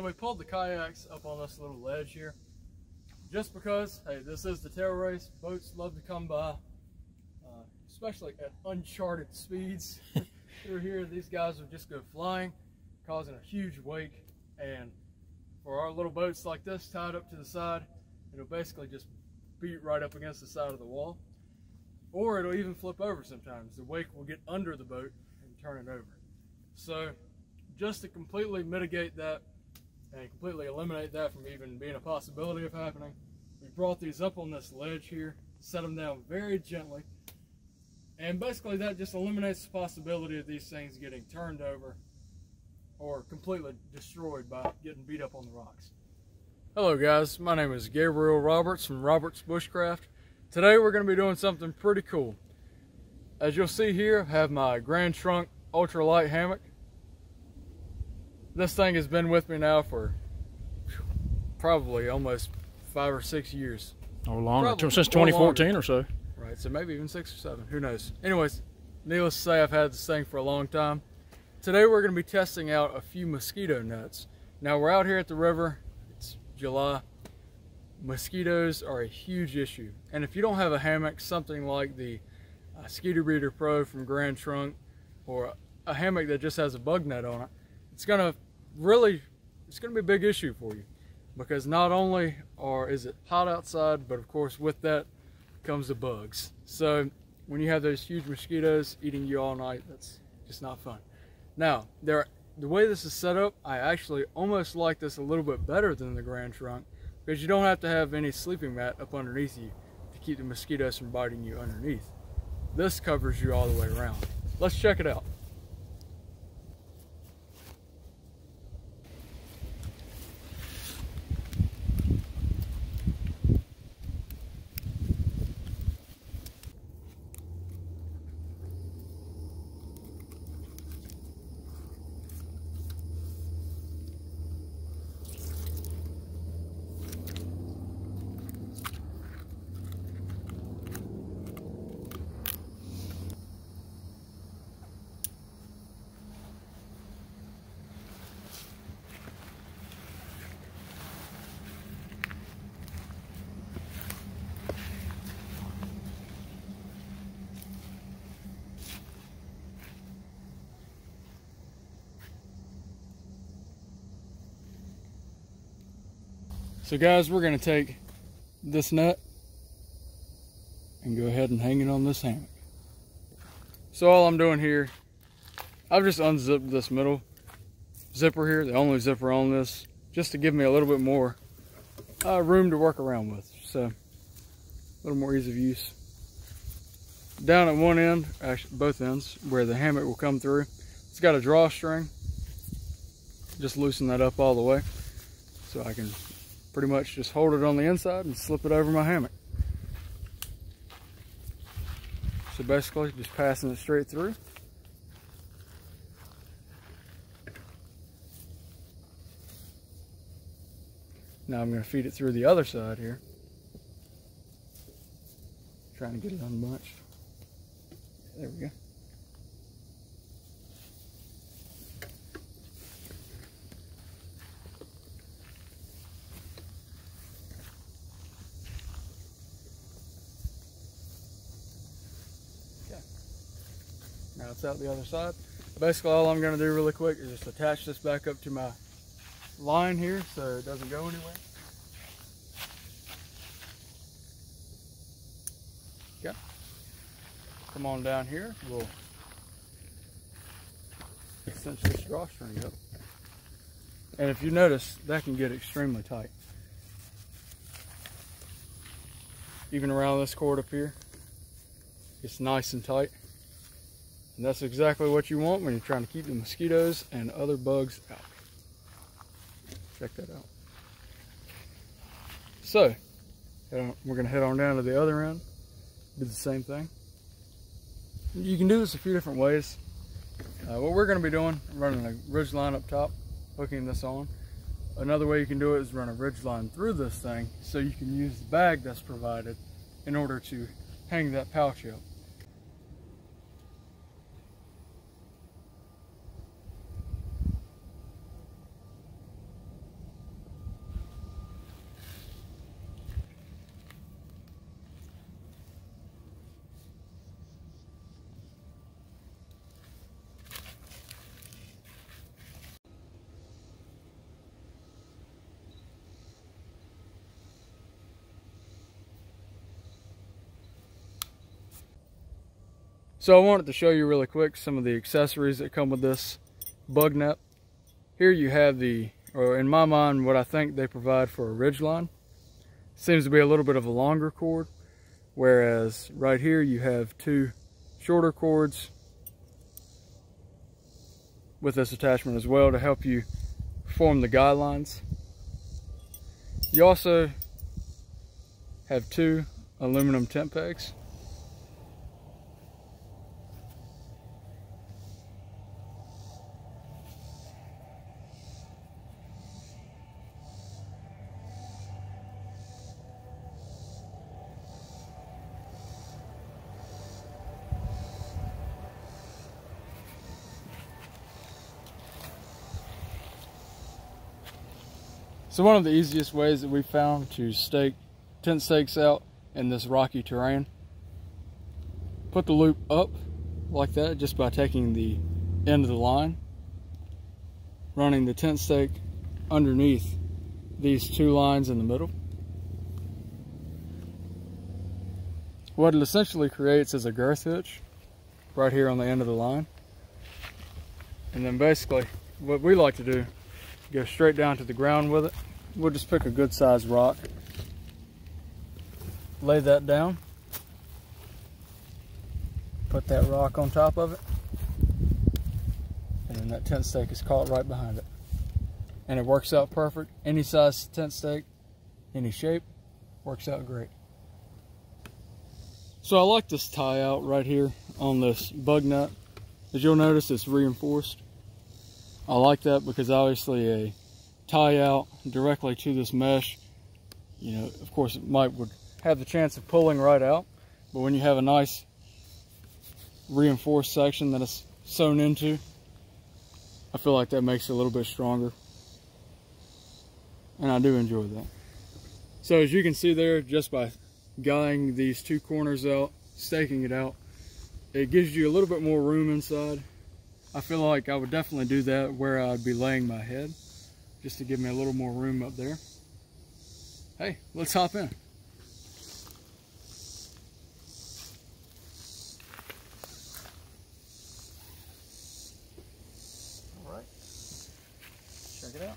So we pulled the kayaks up on this little ledge here, just because, hey, this is the tail race. Boats love to come by, uh, especially at uncharted speeds. Through here, these guys would just go flying, causing a huge wake. And for our little boats like this tied up to the side, it'll basically just beat right up against the side of the wall. Or it'll even flip over sometimes. The wake will get under the boat and turn it over. So just to completely mitigate that and completely eliminate that from even being a possibility of happening, we brought these up on this ledge here, set them down very gently, and basically that just eliminates the possibility of these things getting turned over or completely destroyed by getting beat up on the rocks. Hello guys, my name is Gabriel Roberts from Roberts Bushcraft. Today we're going to be doing something pretty cool. As you'll see here, I have my Grand Trunk ultralight hammock. This thing has been with me now for probably almost five or six years. Or longer, Probably since more 2014 longer. or so. Right, so maybe even six or seven, who knows. Anyways, needless to say, I've had this thing for a long time. Today we're gonna be testing out a few mosquito nets. Now we're out here at the river, it's July. Mosquitoes are a huge issue. And if you don't have a hammock, something like the uh, Skeeter Beeter Pro from Grand Trunk, or a hammock that just has a bug net on it, it's gonna really, it's gonna be a big issue for you. Because not only are, is it hot outside, but of course with that comes the bugs. So when you have those huge mosquitoes eating you all night, that's just not fun. Now, there, the way this is set up, I actually almost like this a little bit better than the Grand Trunk because you don't have to have any sleeping mat up underneath you to keep the mosquitoes from biting you underneath. This covers you all the way around. Let's check it out. So guys, we're gonna take this nut and go ahead and hang it on this hammock. So all I'm doing here, I've just unzipped this middle zipper here, the only zipper on this, just to give me a little bit more uh, room to work around with. So a little more ease of use. Down at one end, actually both ends, where the hammock will come through, it's got a drawstring. Just loosen that up all the way so I can pretty much just hold it on the inside and slip it over my hammock. So basically just passing it straight through. Now I'm going to feed it through the other side here. Trying to get it unbunched. There we go. It's out the other side. Basically all I'm going to do really quick is just attach this back up to my line here so it doesn't go anywhere. Okay. Come on down here. We'll cinch this drawstring up. And if you notice, that can get extremely tight. Even around this cord up here, it's nice and tight. And that's exactly what you want when you're trying to keep the mosquitoes and other bugs out. Check that out. So, we're gonna head on down to the other end, do the same thing. You can do this a few different ways. Uh, what we're gonna be doing, running a ridge line up top, hooking this on. Another way you can do it is run a ridge line through this thing so you can use the bag that's provided in order to hang that pouch up. So I wanted to show you really quick some of the accessories that come with this bug net. Here you have the, or in my mind, what I think they provide for a ridge line. Seems to be a little bit of a longer cord, whereas right here you have two shorter cords with this attachment as well to help you form the guidelines. You also have two aluminum tent pegs So one of the easiest ways that we found to stake tent stakes out in this rocky terrain, put the loop up like that just by taking the end of the line, running the tent stake underneath these two lines in the middle. What it essentially creates is a girth hitch right here on the end of the line. And then basically what we like to do go straight down to the ground with it. We'll just pick a good sized rock, lay that down, put that rock on top of it, and then that tent stake is caught right behind it. And it works out perfect. Any size tent stake, any shape, works out great. So I like this tie out right here on this bug nut. As you'll notice, it's reinforced. I like that because obviously a tie out directly to this mesh, you know, of course it might would have the chance of pulling right out, but when you have a nice reinforced section that it's sewn into, I feel like that makes it a little bit stronger. And I do enjoy that. So as you can see there, just by guying these two corners out, staking it out, it gives you a little bit more room inside I feel like I would definitely do that where I'd be laying my head, just to give me a little more room up there. Hey, let's hop in. All right, check it out.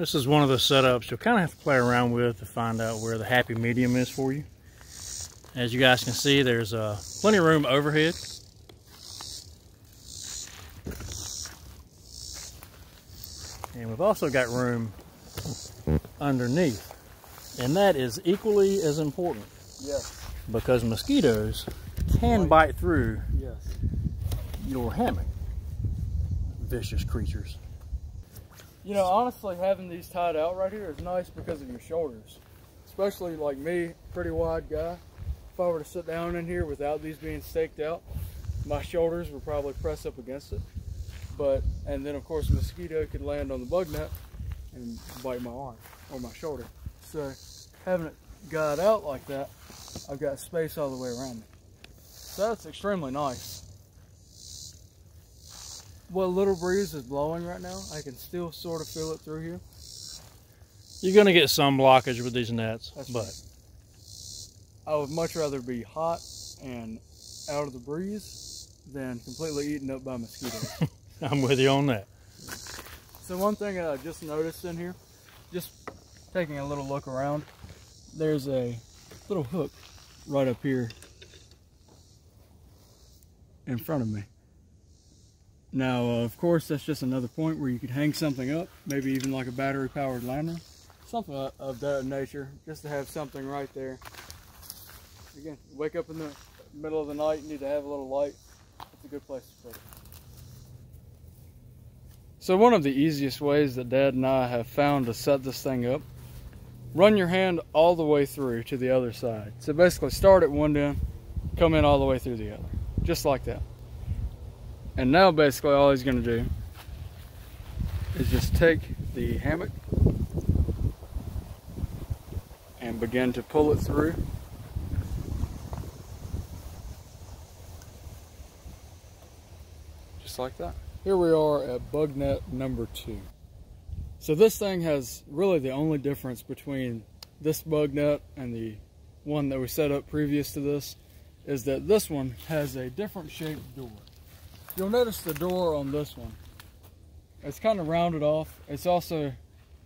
This is one of the setups you'll kind of have to play around with to find out where the happy medium is for you. As you guys can see, there's uh, plenty of room overhead. And we've also got room underneath. And that is equally as important. Yes. Because mosquitoes can bite through Yes. your hammock. Vicious creatures. You know, honestly, having these tied out right here is nice because of your shoulders. Especially like me, pretty wide guy. If I were to sit down in here without these being staked out, my shoulders would probably press up against it. But, and then of course a mosquito could land on the bug net and bite my arm or my shoulder. So having it guyed out like that, I've got space all the way around me. So that's extremely nice what little breeze is blowing right now, I can still sort of feel it through here. You're going to get some blockage with these nets, That's but right. I would much rather be hot and out of the breeze than completely eaten up by mosquitoes. I'm with you on that. so one thing I just noticed in here, just taking a little look around, there's a little hook right up here in front of me. Now, uh, of course, that's just another point where you could hang something up, maybe even like a battery-powered lantern, something of that nature, just to have something right there. Again, wake up in the middle of the night, you need to have a little light. It's a good place to put it. So one of the easiest ways that Dad and I have found to set this thing up run your hand all the way through to the other side. So basically start at one end, come in all the way through the other, just like that. And now basically all he's gonna do is just take the hammock and begin to pull it through. Just like that. Here we are at bug net number two. So this thing has really the only difference between this bug net and the one that we set up previous to this is that this one has a different shaped door. You'll notice the door on this one. It's kind of rounded off. It's also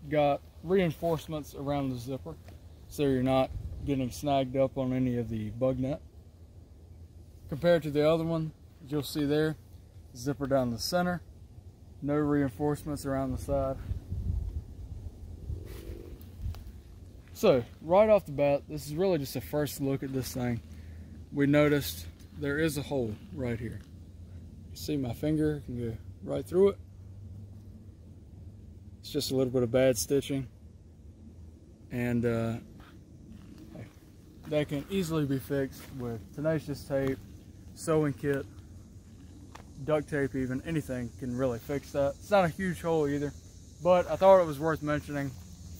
got reinforcements around the zipper so you're not getting snagged up on any of the bug net. Compared to the other one, you'll see there, zipper down the center, no reinforcements around the side. So, right off the bat, this is really just a first look at this thing. We noticed there is a hole right here. See my finger can go right through it. It's just a little bit of bad stitching. And uh, that can easily be fixed with tenacious tape, sewing kit, duct tape even, anything can really fix that. It's not a huge hole either, but I thought it was worth mentioning.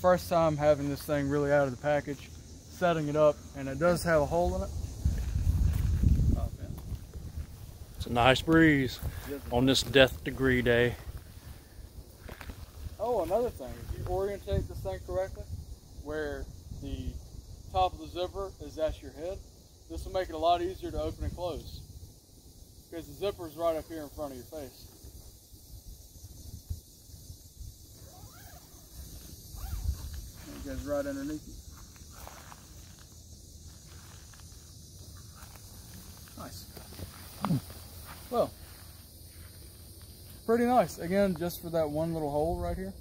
First time having this thing really out of the package, setting it up, and it does have a hole in it. Oh, it's a nice breeze on this death degree day. Oh, another thing, if you orientate this thing correctly, where the top of the zipper is at your head, this will make it a lot easier to open and close. Because the zipper is right up here in front of your face. It goes right underneath you. Nice. Well, pretty nice. Again, just for that one little hole right here.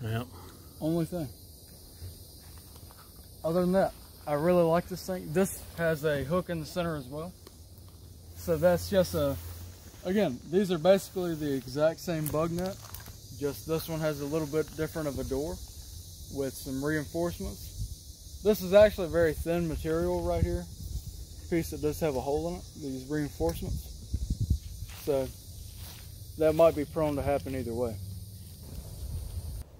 Yep. Only thing. Other than that, I really like this thing. This has a hook in the center as well. So that's just a, again, these are basically the exact same bug net. Just this one has a little bit different of a door with some reinforcements. This is actually very thin material right here. Piece that does have a hole in it, these reinforcements. So that might be prone to happen either way.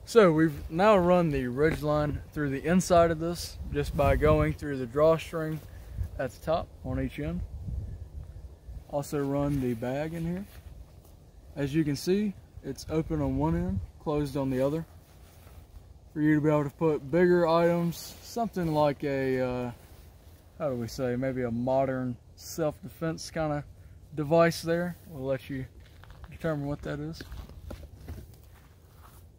So we've now run the ridge line through the inside of this just by going through the drawstring at the top on each end. Also run the bag in here. As you can see, it's open on one end, closed on the other. For you to be able to put bigger items, something like a, uh, how do we say, maybe a modern self-defense kind of device there. We'll let you determine what that is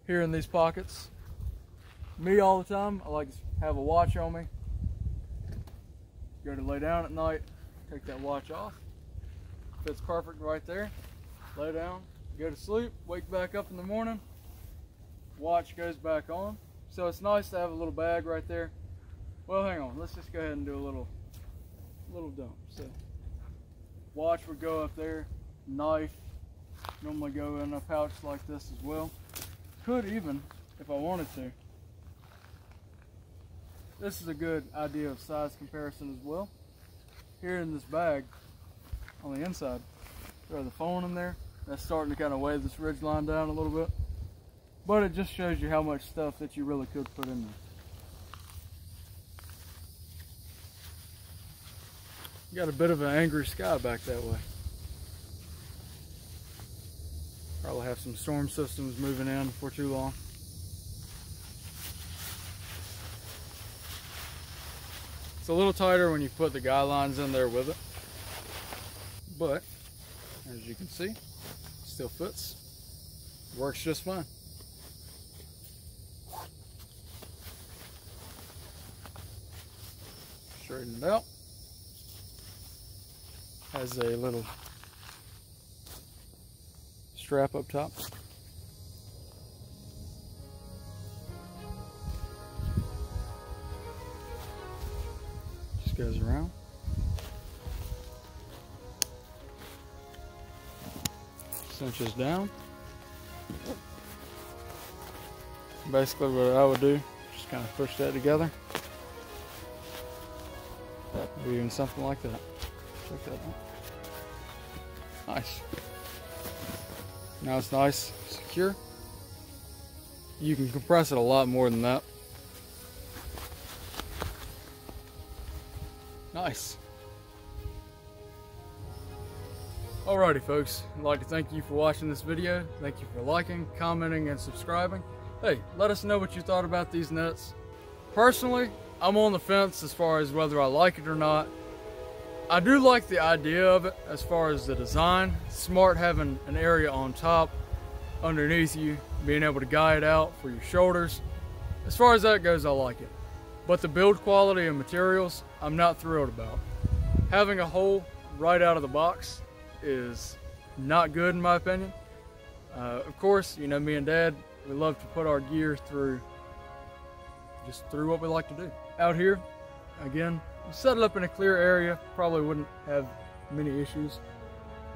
here in these pockets. Me all the time, I like to have a watch on me. Go to lay down at night, take that watch off. Fits perfect right there. Lay down, go to sleep, wake back up in the morning, watch goes back on. So it's nice to have a little bag right there. Well, hang on, let's just go ahead and do a little, little dump. So watch would go up there, knife normally go in a pouch like this as well could even, if I wanted to. This is a good idea of size comparison as well. Here in this bag, on the inside, throw the phone in there. That's starting to kind of weigh this ridge line down a little bit. But it just shows you how much stuff that you really could put in there. Got a bit of an angry sky back that way. Probably have some storm systems moving in before too long. It's a little tighter when you put the guy lines in there with it. But, as you can see, still fits. Works just fine. Straighten it out. Has a little strap up top. Just goes around. Cinches down. basically what I would do, just kind of push that together. Or even something like that. Check that out. Nice. Now it's nice, secure. You can compress it a lot more than that. Nice. Alrighty folks, I'd like to thank you for watching this video. Thank you for liking, commenting, and subscribing. Hey, let us know what you thought about these nets. Personally, I'm on the fence as far as whether I like it or not. I do like the idea of it as far as the design. smart having an area on top, underneath you, being able to guyed out for your shoulders. As far as that goes, I like it. But the build quality and materials, I'm not thrilled about. Having a hole right out of the box is not good in my opinion. Uh, of course, you know, me and dad, we love to put our gear through just through what we like to do. Out here, again, set it up in a clear area, probably wouldn't have many issues.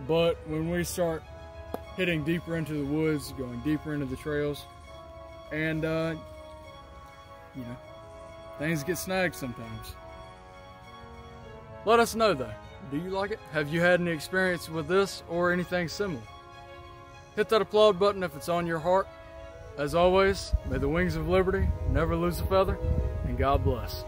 But when we start hitting deeper into the woods, going deeper into the trails, and uh, you know, things get snagged sometimes. Let us know though. Do you like it? Have you had any experience with this or anything similar? Hit that applaud button if it's on your heart. As always, may the wings of liberty never lose a feather, and God bless.